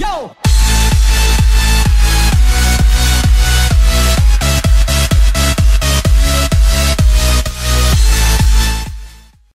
Yo!